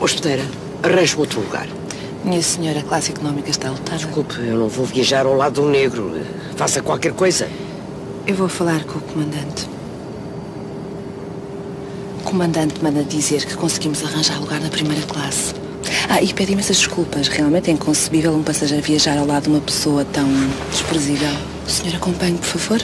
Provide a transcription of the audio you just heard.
Hospedeira, arranjo outro lugar. Minha senhora, a classe económica está lotada. Desculpe, eu não vou viajar ao lado do negro. Faça qualquer coisa. Eu vou falar com o comandante. O comandante manda dizer que conseguimos arranjar lugar na primeira classe. Ah, e pede imensas desculpas. Realmente é inconcebível um passageiro viajar ao lado de uma pessoa tão desprezível. O senhor acompanhe, por favor?